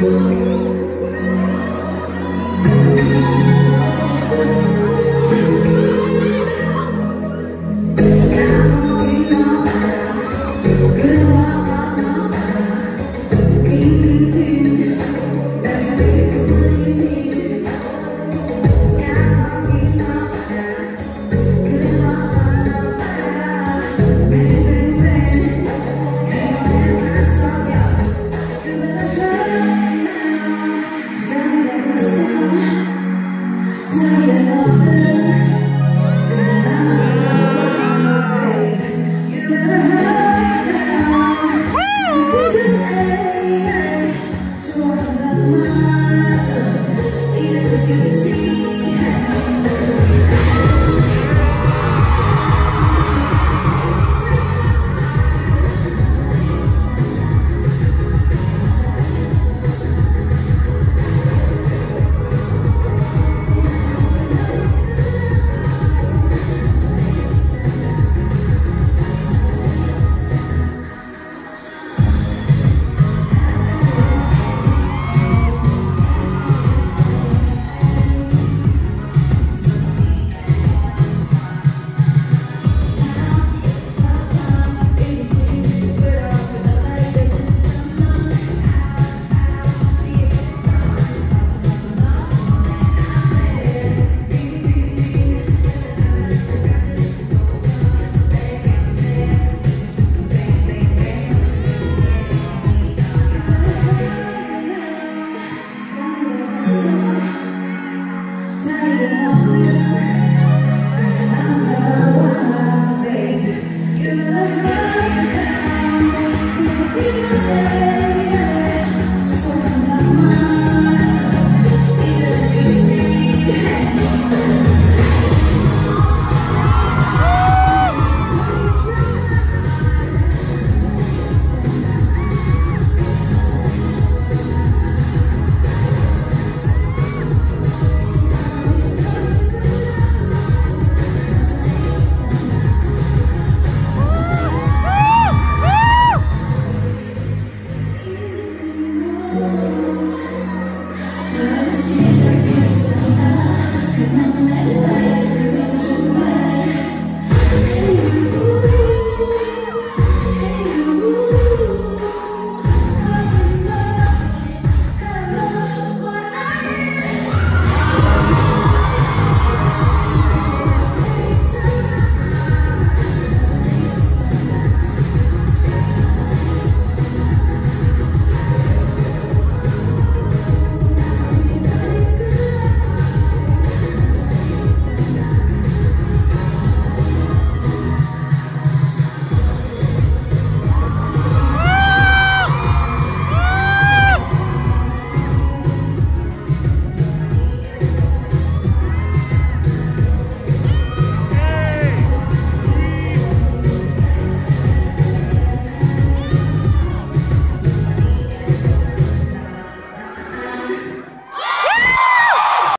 시 Jesus.